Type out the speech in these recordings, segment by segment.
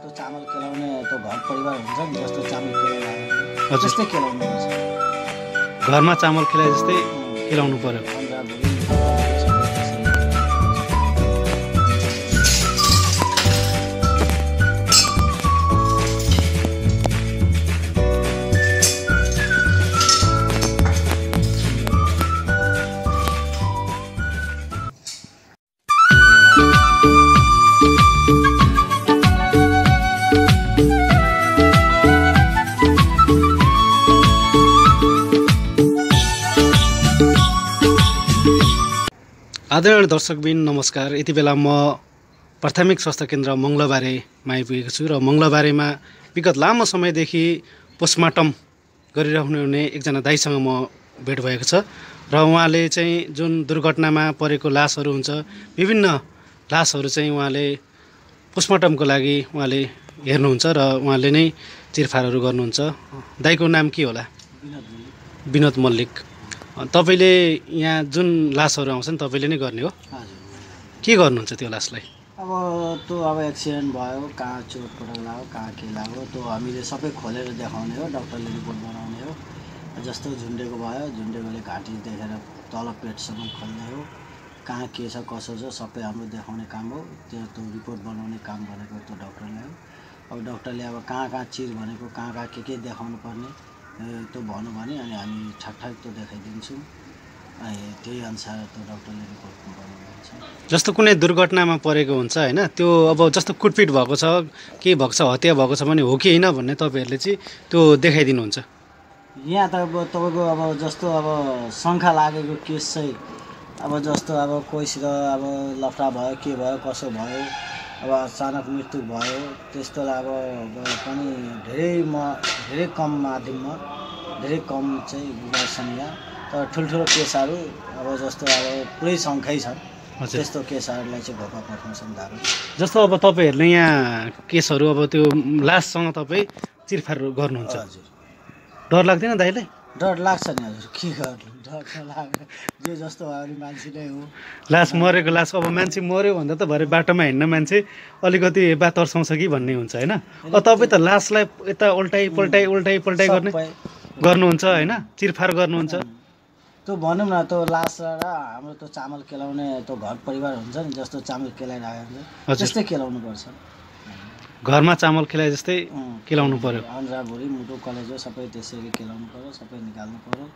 त्यो चामल केलाउने त्यो घर परिवार हुन्छ नि जस्तो चामल केलाउने। त्यस्तै केलाउनु घरमा चामल खिलाए जस्तै खिलाउनु पर्यो। आदरणीय दर्शकबिन नमस्कार। यति बेला म प्राथमिक स्वास्थ्य केन्द्र मङ्गलबारेमा आइपुगेको छु र मङ्गलबारेमा विगत लामो समयदेखि पोस्टमार्टम गरिरहनु हुने एकजना दाईसँग म भेट भएको छ र उहाँले चाहिँ जुन दुर्घटनामा परेको लासहरू हुन्छ विभिन्न लासहरू चाहिँ उहाँले पोस्टमार्टमको लागि उहाँले हेर्नुहुन्छ र उहाँले नै चिरफारहरू गर्नुहुन्छ। दाईको नाम के होला? विनोद मल्लिक। तपाईँले यहाँ जुन लासहरू आउँछ नि तपाईँले नै गर्ने हो। हजुर। के गर्नुहुन्छ त्यो लासलाई? अब त्यो अब एक्सिडेन्ट भयो कहाँ चोटपटक लाग्यो कहाँ के लाग्यो त्यो हामीले सबै खोलेर देखाउने हो डक्टरले रिपोर्ट बनाउने हो। जस्तो झुन्डेको भयो झुन्डेकोले घाँटी देखेर तल पेटसम्म खोल्ने हो। कहाँ के छ कसो छ सबै हाम्रो देखाउने काम हो। त्यो त्यो रिपोर्ट बनाउने काम भनेको त्यो डक्टरले हो। अब डक्टरले अब कहाँ कहाँ चिर भनेको कहाँ कहाँ के के देखाउनु पर्ने त्यो भन्यो भने अनि हामी ठकठक त्यो देखाइदिन्छौँ। अनि त्यही अनुसार त्यो डक्टरले रिपोर्ट बनाउनुहुन्छ जस्तो कुनै दुर्घटनामा परेको हुन्छ होइन त्यो अब जस्तो कुटपिट भएको छ के भएको छ हत्या भएको छ भने हो कि होइन भन्ने तपाईँहरूले चाहिँ त्यो देखाइदिनुहुन्छ। यहाँ त अब तपाईँको अब जस्तो अब शङ्खा लागेको केस चाहिँ अब जस्तो अब कोहीसित अब लफडा भयो के भयो कसो भयो अब अचानक मृत्यु भयो। त्यस्तोलाई अब पनि धेरै म धेरै कम माध्यममा धेरै कम चाहिँ गर्छन् यहाँ तर ठुल्ठुलो केसहरू अब जस्तो अब पुरै सङ्ख्यै छन् हजुर। त्यस्तो केसहरूलाई चाहिँ घोपा पठाउँछन् दारू जस्तो अब तपाईँहरूले यहाँ केसहरू अब त्यो लाससँग तपाईँ चिरफार गर्नुहुन्छ। हजुर। डर लाग्दैन दाइलाई डर लाग्छ नि हजुर। के गर्नु? जे जस्तो मान्छे नै हो। लास मरेको लास। अब मान्छे मऱ्यो भन्दा त भरे बाटोमा हिँड्न मान्छे अलिकति बा तर्साउँछ कि भन्ने हुन्छ होइन? अब तपाईँ त लासलाई यता उल्टाइ पल्टाइ उल्टाइ पल्टाइ गर्ने गर्नुहुन्छ होइन? चिरफार गर्नुहुन्छ। त्यो भनौँ न त्यो लास र हाम्रो त्यो चामल केलाउने त्यो घर परिवार हुन्छ नि जस्तो चामल केलाइरहेको हुन्छ। त्यस्तै केलाउनु पर्छ। घरमा चामल खिलाए जस्तै केलाउनु पर्यो। अन्डा भुँडी मुटु कलेजो सबै त्यसरी केलाउनु पर्यो सबै निकाल्नु पर्यो।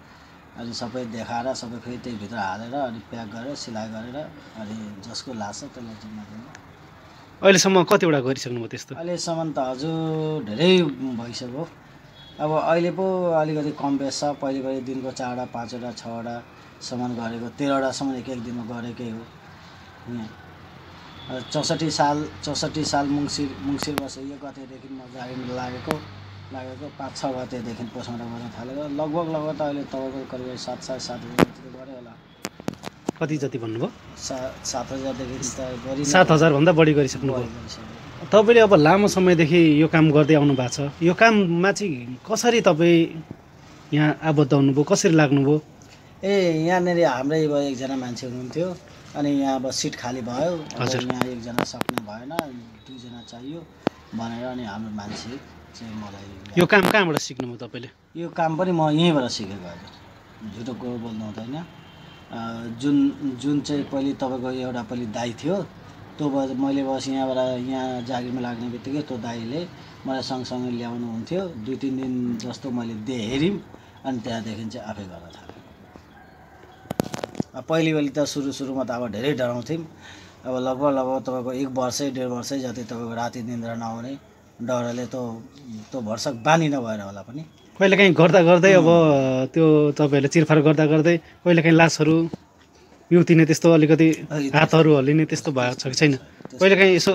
अनि सबै देखाएर सबै फेरि त्यहीभित्र हालेर अनि प्याक गरेर सिलाइ गरेर अनि जसको लास छ त्यसलाई जिम्मा दिनु। अहिलेसम्म कतिवटा गरिसक्नुभयो त्यस्तो? अहिलेसम्म त हजुर धेरै भइसक्यो अब अहिले पो अलिकति कम बेस छ। पहिले पहिले दिनको चारवटा पाँचवटा छवटासम्म गरेको तेह्रवटासम्म एक एक दिनमा गरेकै हो। चौसठी साल चौसठी साल मङ्सिर मङ्सिर वर्ष एक गतेदेखि म जागिरमा लागेको। लागेको पाँच छ गतेदेखि पोस्टमार्टम गर्न थालेको लगभग लगभग त अहिले तपाईँको करिब सात सात सात हजारतिर गऱ्यो होला। कति जति भन्नुभयो? सा सात हजारदेखि त गरि सात हजारभन्दा बढी गरिसक्नुभयो। तपाईँले अब लामो समयदेखि यो काम गर्दै आउनु भएको छ। यो काममा चाहिँ कसरी तपाईँ यहाँ आबद्ध हुनुभयो? कसरी लाग्नुभयो? ए यहाँनिर हाम्रै अब एकजना मान्छे हुनुहुन्थ्यो अनि यहाँ अब सिट खाली भयो। यहाँ एकजना सक्ने भएन दुईजना चाहियो भनेर अनि हाम्रो मान्छे चाहिँ मलाई यो काम कहाँबाट सिक्नुभयो तपाईँले? यो काम पनि म यहीँबाट सिकेको हजुर झुटो कुरो बोल्नु हुँदैन। जुन जुन चाहिँ पहिले तपाईँको एउटा पहिले दाई थियो त्यो बस मैले बस यहाँबाट यहाँ जागिरमा लाग्ने बित्तिकै त्यो दाईले मलाई सँगसँगै ल्याउनु हुन्थ्यो। दुई तिन दिन जस्तो मैले दे हेऱ्यौँ अनि त्यहाँदेखि चाहिँ आफै गर्न थालेँ। पहिले पहिले त सुरु सुरुमा त अब धेरै डराउँथ्यौँ। अब लगभग लगभग तपाईँको एक वर्षै डेढ वर्षै जति तपाईँको राति निन्द्रा नआउने डरले त्यो त्यो भर्सक बानी नभएर होला पनि। कहिले काहीँ गर्दा गर्दै अब त्यो तपाईँहरूले चिरफार गर्दा गर्दै कहिले काहीँ लासहरू युतिने त्यस्तो अलिकति हातहरू हल्लिने त्यस्तो भएको छ कि छैन? कहिले काहीँ यसो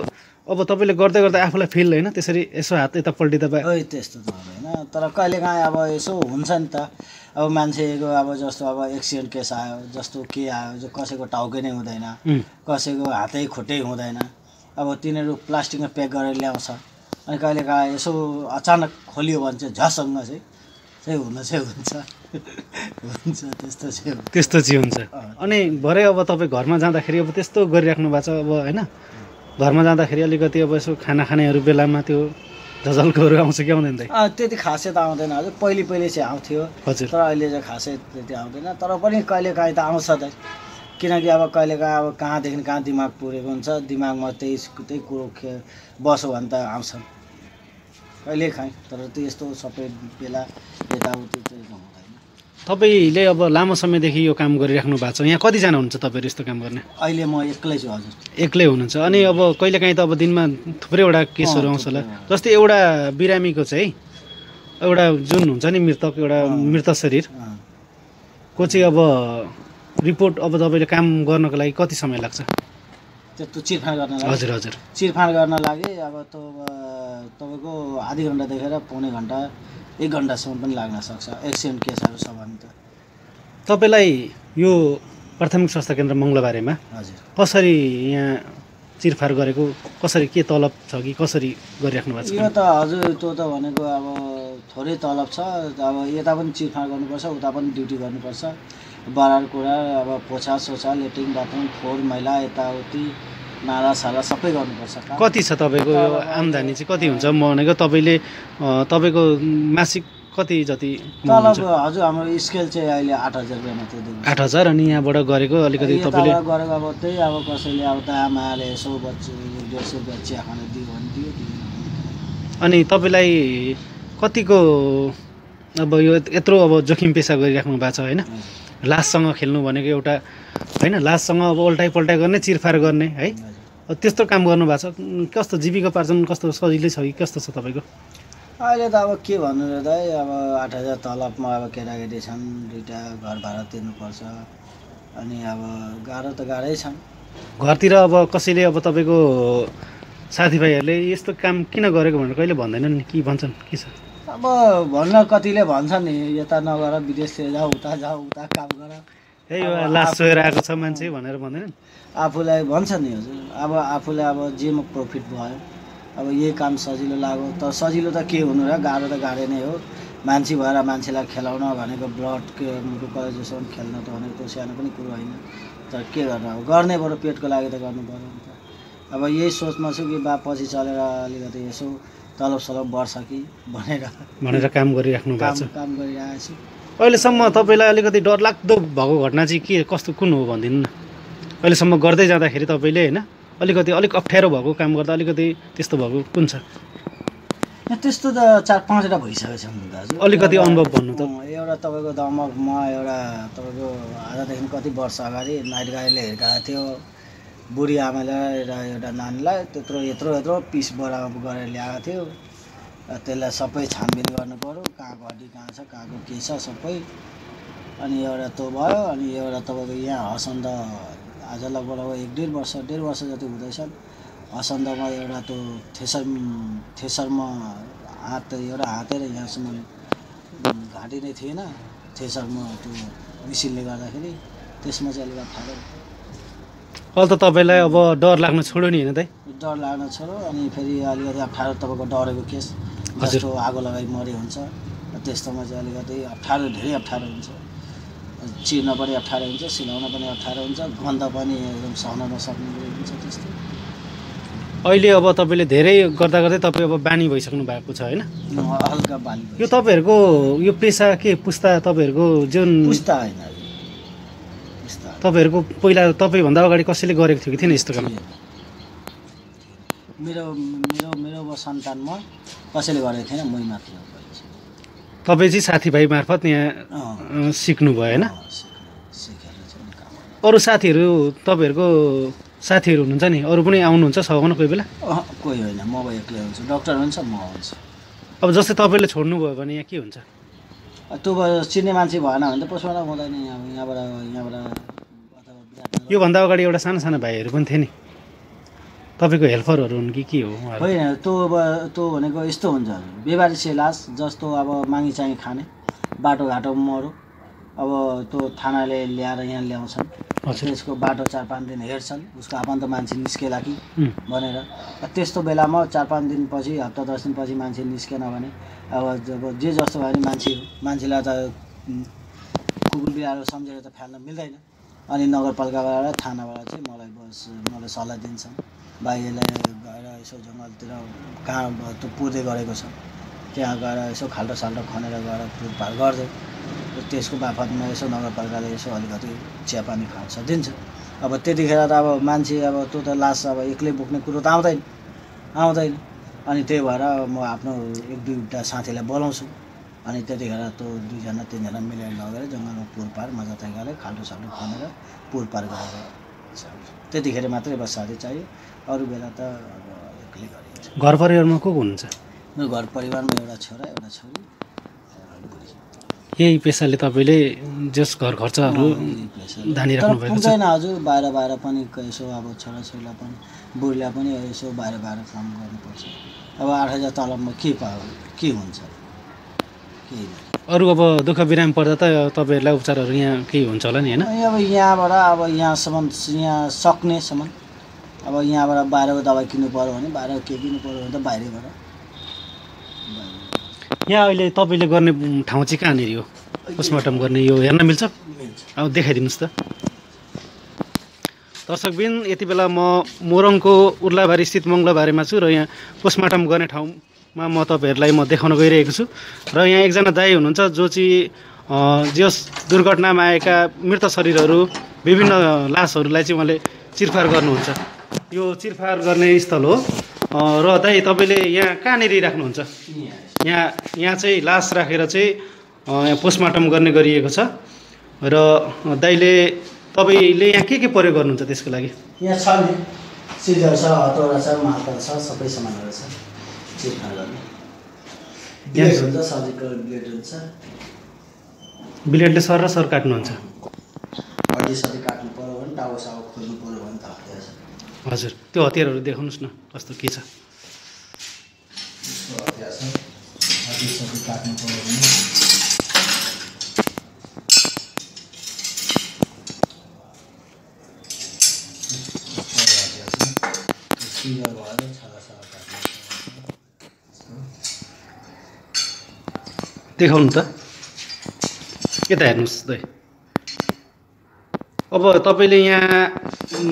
अब तपाईँले गर्दै गर्दा आफूलाई फिल होइन त्यसरी यसो हात यता पल्टिँदा भए ओइ त्यस्तो त हुँदैन। तर कहिलेकाहीँ अब यसो हुन्छ नि त। अब मान्छेको अब जस्तो अब एक्सिडेन्ट केस आयो जस्तो के आयो जो कसैको टाउकै नै हुँदैन कसैको हातै खुट्टै हुँदैन। अब तिनीहरू प्लास्टिकमा प्याक गरेर ल्याउँछ। अनि कहिलेकाहीँ यसो अचानक खोलियो भने चाहिँ झसँग चाहिँ चाहिँ हुन चाहिँ हुन्छ। हुन्छ त्यस्तो चाहिँ त्यस्तो चाहिँ हुन्छ। अनि भरे अब तपाईँ घरमा जाँदाखेरि अब त्यस्तो गरिराख्नु भएको छ अब होइन? घरमा जाँदाखेरि अलिकति अब यसो खाना खानेहरू बेलामा त्यो झझल्कोहरू आउँछ कि आउँदैन त्यति खासै त आउँदैन। हजुर पहिले पहिले चाहिँ आउँथ्यो। हजुर। तर अहिले चाहिँ खासै त्यति आउँदैन। तर पनि कहिलेकाहीँ त आउँछ त। किनकि अब कहिलेकाहीँ अब कहाँदेखि कहाँ दिमाग पुरेको हुन्छ। दिमागमा त्यही त्यही कुरो बस्यो भने त आउँछ कहिलेकाहीँ तर त्यस्तो सबै बेला यताउति चाहिँ हुँदैन तपाईँले अब लामो समयदेखि यो काम गरिराख्नु भएको छ। यहाँ कतिजना हुनुहुन्छ तपाईँहरू यस्तो काम गर्ने? अहिले म एक्लै छु हजुर। एक्लै हुनुहुन्छ। अनि अब कहिलेकाहीँ त अब दिनमा थुप्रैवटा केसहरू आउँछ होला। जस्तै एउटा बिरामीको चाहिँ एउटा जुन हुन्छ नि मृतक एउटा। मृत शरीर। को चाहिँ अब रिपोर्ट अब तपाईँले काम गर्नको लागि कति समय लाग्छ? त्यस्तो चिरफाँड गर्न लागि हजुर हजुर। चिरफाँड गर्न लागि अब त तपाईँको आधी घन्टा देखेर पौने घन्टा एक घन्टासम्म पनि लाग्न सक्छ। एक्सिडेन्ट केसहरू छ भने त। तपाईँलाई यो प्राथमिक स्वास्थ्य केन्द्र मङ्गलबारेमा हजुर। कसरी यहाँ चिरफार गरेको कसरी के तलब छ कि कसरी गरिराख्नु भएको यो छ त हजुर त्यो त भनेको अब थोरै तलब छ। अब यता पनि चिरफाँड गर्नुपर्छ उता पनि ड्युटी गर्नुपर्छ। बरार कुरा अब पोछा सोछा लेट्रिन बाथरुम फोहोर मैला यताउति नाला साला सबै गर्नुपर्छ। कति छ तपाईँको यो आम्दानी चाहिँ? कति हुन्छ? भनेको तपाईँले तपाईँको मासिक कति जति तलब हजुर हाम्रो स्केल चाहिँ अहिले आठ हजार रुपियाँ मात्रै दिनु आठ हजार अनि यहाँबाट गरेको अलिकति तपाईँले गरेको अब त्यही अब कसैले अब आमाले यसो बच्चे डेढ सौ रुपियाँ चिया खान दियो भने दियो अनि तपाईँलाई कतिको अब यो यत्रो अब जोखिम पेसा गरिराख्नु भएको छ होइन? लाससँग खेल्नु भनेको एउटा होइन लाससँग अब उल्टाइ पल्टाइ गर्ने चिरफार गर्ने है? त्यस्तो काम गर्नु भएको छ कस्तो जीविकोपार्जन कस्तो सजिलै छ कि कस्तो छ तपाईँको? अहिले त अब के भन्नु र दाइ अब आठ हजार तलबमा अब केटाकेटी छन् दुइटा घर भाडा तिर्नुपर्छ। अनि अब गाह्रो त गाह्रै छन्। घरतिर अब कसैले अब तपाईँको साथीभाइहरूले यस्तो काम किन गरेको भनेर कहिले भन्दैनन् नि? के भन्छन्? के छ? अब भन्न कतिले भन्छन् नि यता नगर विदेशतिर जाऊ उता जाऊ उता काम गर। त्यही हो आएको छ मान्छे भनेर भन्दैनन् आफूलाई भन्छ नि हजुर। अब आफूलाई अब जेमा प्रफिट भयो अब यही काम सजिलो लाग्यो। त सजिलो त के हुनु र? गाह्रो त गाह्रै नै हो। मान्छे भएर मान्छेलाई खेलाउन भनेको ब्लड के मुटु कलेजसम्म खेल्न त भनेको त्यो सानो पनि कुरो होइन। तर के गर्नु अब? गर्ने बरु पेटको लागि त गर्नु पऱ्यो अब यही सोचमा छु कि बा पछि चलेर अलिकति यसो तलब सलब बढ्छ कि भनेर भनेर काम गरिराख्नु भएको छ। काम गरिरहेको छु। अहिलेसम्म तपाईँलाई अलिकति डरलाग्दो भएको घटना चाहिँ के कस्तो कुन हो भनिदिनु न। अहिलेसम्म गर्दै जाँदाखेरि तपाईँले होइन अलिकति अलिक अप्ठ्यारो भएको काम गर्दा अलिकति त्यस्तो भएको कुन छ? त्यस्तो त चार पाँचवटा भइसकेको छ दाजु। अलिकति अनुभव भन्नु त। एउटा तपाईँको दमकमा एउटा तपाईँको आजदेखि कति वर्ष अगाडि नाइट गाडीले हिर्काएको थियो। बुढी आमालाई र एउटा नानीलाई त्यत्रो यत्रो यत्रो पिस बोरा गरेर ल्याएको थियो। र त्यसलाई सबै छानबिन गर्नु पऱ्यो। कहाँको हड्डी कहाँ छ कहाँको के छ सबै। अनि एउटा त्यो भयो अनि एउटा तपाईँको यहाँ हसन्द आज लगभग एक डेढ वर्ष डेढ वर्ष जति हुँदैछन्। हसन्दमा एउटा त्यो थेसर थेसरमा हात एउटा हातेर यहाँसम्म घाँटी नै थिएन। थेसरमा त्यो मिसिनले गर्दाखेरि त्यसमा चाहिँ अलिक अप्ठ्यारो अहिले त तपाईँलाई अब डर लाग्न छोड्यो नि होइन त? डर लाग्न छोड्यो अनि फेरि अलिकति अप्ठ्यारो तपाईँको डढेको केस हजुर। जस्तो आगो लगाइ मरे हुन्छ त्यस्तोमा चाहिँ अलिकति अप्ठ्यारो धेरै अप्ठ्यारो हुन्छ। चिर्न पनि अप्ठ्यारो हुन्छ सिलाउन पनि अप्ठ्यारो हुन्छ गन्ध पनि एकदम सहन नसक्ने हुन्छ त्यस्तो। अहिले अब तपाईँले धेरै गर्दा गर्दै तपाईँ अब बानी भइसक्नु भएको छ होइन? हल्का बाली यो तपाईँहरूको यो पेसा के पुस्ता तपाईँहरूको जुन पुस्ता होइन तपाईँहरूको पहिला तपाईँभन्दा अगाडि कसैले गरेको थियो कि थिएन यस्तो काम? मेरो मेरो मेरो अब सन्तानमा कसैले गरेको थिएन मै मात्र। तपाईँ चाहिँ साथीभाइ मार्फत यहाँ अँ, सिक्नुभयो होइन? अरू साथीहरू तपाईँहरूको साथीहरू हुनुहुन्छ नि? अरू पनि आउनुहुन्छ सघाउन कोही बेला? कोही होइन म अब एक्लै हुन्छु। डक्टर हुन्छ म हुन्छु। अब जस्तै तपाईँले छोड्नुभयो भने यहाँ के हुन्छ? त्यो चिन्ने मान्छे भएन भने त पोस्टमार्टम हुँदैन यहाँ यहाँबाट यहाँबाट योभन्दा अगाडि एउटा सानो सानो भाइहरू पनि थिए नि। तपाईँको हेल्परहरू हुन् कि के हो? होइन त्यो अब त्यो भनेको यस्तो हुन्छ। व्यवहारिक सेलास जस्तो अब मागी चाहिँ खाने बाटोघाटो मरो अब त्यो थानाले ल्याएर यहाँ ल्याउँछन्। त्यसको बाटो चार पाँच दिन हेर्छन्। उसको आफन्त मान्छे निस्केला कि भनेर। त्यस्तो बेलामा चार पाँच दिनपछि हप्ता दस दिनपछि मान्छे निस्केन भने अब जब जे जस्तो भयो भने मान्छे मान्छेलाई त कुकुर बिरालो सम्झेर त फाल्न मिल्दैन। अनि नगरपालिकाबाट थानाबाट चाहिँ मलाई बस मलाई सल्लाह दिन्छन्। भाइहरूलाई गएर यसो जङ्गलतिर कहाँ त्यो पुर्दै गरेको छ। त्यहाँ गएर यसो खाल्टो साल्टो खनेर गएर पुरपार गर्दै त्यसको बापतमा यसो नगरपालिकाले यसो अलिकति चियापानी खान्छ दिन्छ अब त्यतिखेर त अब मान्छे अब त्यो त लास अब एक्लै बोक्ने कुरो त आउँदैन। आउँदैन। अनि त्यही भएर म आफ्नो एक दुईवटा साथीलाई बोलाउँछु। अनि त्यतिखेर त्यो दुईजना तिनजना मिलेर लगेर जङ्गलमा पुरपार मजा तरिकाले खाल्टो साल्टो खनेर पुरपार गरेर त्यतिखेर मात्रै बस साथी चाहियो। अरू बेला त अब एक्लै गरिन्छ। घर परिवारमा को को हुनुहुन्छ? मेरो घर परिवारमा एउटा छोरा एउटा छोरी यही पेसाले तपाईँले जस घर खर्चहरू धानिराख्नु तर भएको छ। पुग्दैन हजुर बाहिर बाहिर पनि यसो अब छोराछोरीलाई पनि बुढीलाई पनि यसो बाहिर बाहिर काम गर्नुपर्छ। अब आठ हजार तलबमा के पायो के हुन्छ। अरू अब दुःख बिरामी पर्दा त तपाईँहरूलाई उपचारहरू यहाँ केही हुन्छ होला नि होइन? अब यहाँबाट अब यहाँसम्म यहाँ सक्नेसम्म अब यहाँबाट बाहिरको दबाई किन्नु पऱ्यो भने बाहिर के किन्नु पऱ्यो भने त बाहिरैबाट। यहाँ अहिले तपाईँले गर्ने ठाउँ चाहिँ कहाँनिर हो? पोस्टमार्टम गर्ने यो हेर्न मिल्छ? अब देखाइदिनुहोस् त। दर्शकबिन यति बेला म मोरङको उर्लाबारी स्थित मङ्गलबारीमा छु र यहाँ पोस्टमार्टम गर्ने ठाउँमा म तपाईँहरूलाई म देखाउन गइरहेको छु। र यहाँ एकजना दाई हुनुहुन्छ जो चाहिँ जस दुर्घटनामा आएका मृत शरीरहरू विभिन्न लासहरूलाई चाहिँ उहाँले चिरफार गर्नुहुन्छ। यो चिरफार गर्ने स्थल हो। र दाई तपाईँले यहाँ कहाँनिर राख्नुहुन्छ यहाँ यहाँ चाहिँ लास राखेर चाहिँ पोस्टमार्टम गर्ने गरिएको छ। र दाइले तपाईँले यहाँ के के प्रयोग गर्नुहुन्छ त्यसको लागि? यहाँ छ नि। सिजर छ हतौरा छ मार्कर छ सबै सामानहरू छ। चिप्ना गर्ने। ब्लेड हुन्छ सर्जिकल ब्लेड हुन्छ। ब्लेडले सर र सर काट्नुहुन्छ। हड्डी सबै काट्नु पऱ्यो भने टाउको साउ खोज्नु पऱ्यो भने त हतियार छ। हजुर त्यो हतियारहरू देखाउनुहोस् न कस्तो के छ। यस्तो हतियार छ। हड्डी सबै काट्नु पऱ्यो भने यस्तो हतियार छ सिजर भयो छाला छाला काट्नु देखाउनु त। यता हेर्नुहोस् दाइ अब तपाईँले यहाँ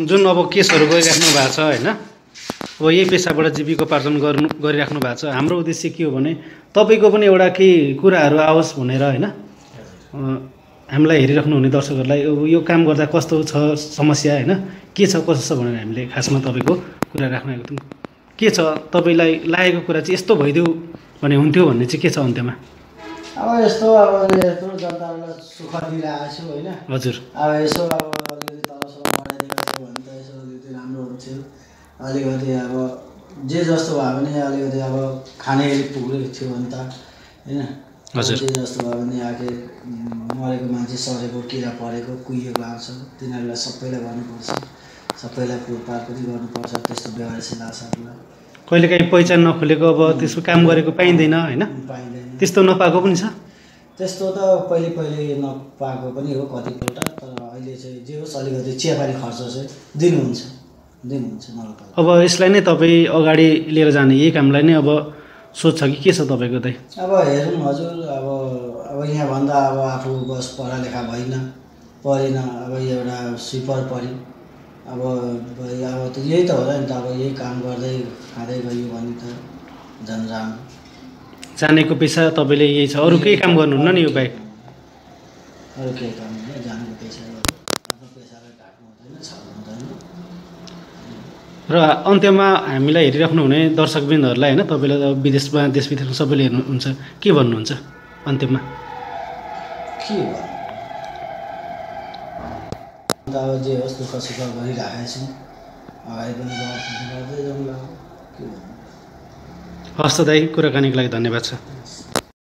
जुन अब केसहरू गरिराख्नु भएको छ होइन अब यही पेसाबाट जीविकोपार्जन गर्नु गरिराख्नु भएको छ हाम्रो उद्देश्य के हो भने तपाईँको पनि एउटा केही कुराहरू आओस् भनेर होइन। हामीलाई हेरिराख्नु हुने दर्शकहरूलाई यो काम गर्दा कस्तो छ समस्या होइन के छ कसो छ भनेर हामीले खासमा तपाईँको कुरा राख्न थियौँ। के छ तपाईँलाई लागेको कुरा चाहिँ यस्तो भइदियो भने हुन्थ्यो भन्ने चाहिँ के छ अन्त्यमा? अब यस्तो अब यत्रो जनतालाई सुख दिइरहेको छु होइन? हजुर। अब यसो अब अलिकति तलसम्म बढाइदिएको छु भने त यसो अलिकति राम्रो हुन्थ्यो अलिकति अब जे जस्तो भयो भने अलिकति अब खाने पुगेको थियो भने त होइन? हजुर। जे जस्तो भयो भने उम्, मरेको मान्छे सरेको किरा परेको कुहिएको आउँछ। तिनीहरूलाई सबैलाई गर्नुपर्छ। सबैलाई पुरपार पनि गर्नुपर्छ त्यस्तो व्यवहारशील लासहरूलाई कहिलेकाहीँ पहिचान नखोलेको अब त्यसको काम गरेको पाइँदैन होइन? पाइँदैन। त्यस्तो नपाएको पनि छ? त्यस्तो त पहिले पहिले नपाएको पनि हो कतिपल्ट तर अहिले चाहिँ जे होस् अलिकति चियापानी खर्च चाहिँ दिनुहुन्छ दिनुहुन्छ नलपाल अब यसलाई नै तपाईँ अगाडि लिएर जाने यही कामलाई नै अब सोध्छ कि के छ तपाईँको चाहिँ अब हेरौँ हजुर अब अब यहाँभन्दा अब आफू बस पढालेखा भइन पढिन अब एउटा स्विपर पढि अब अब त यही त होला नि त अब यही काम गर्दै खाँदै गयो भने त झन् राम्रो जानेको पेसा तपाईँले यही छ। अरू केही काम गर्नुहुन्न नि यो बाहेक? अरू केही काम होइन जानेको पैसा गर्यो आफ्नो पैसालाई ढाक्नु हुँदैन छाड्नु हुँदैन। र अन्त्यमा हामीलाई हेरिराख्नु हुने दर्शकबिन्दहरूलाई होइन तपाईँले अब विदेशमा देश विदेशमा सबैले हेर्नुहुन्छ के भन्नुहुन्छ अन्त्यमा? के भन्नु? अब जे होस् दुःख सुख गरिराखेको छु। अगाडि पनि गर्- गर्दै जाउँला के भन्नु? हस्त दाई कुराकानीको लागि धन्यवाद छ।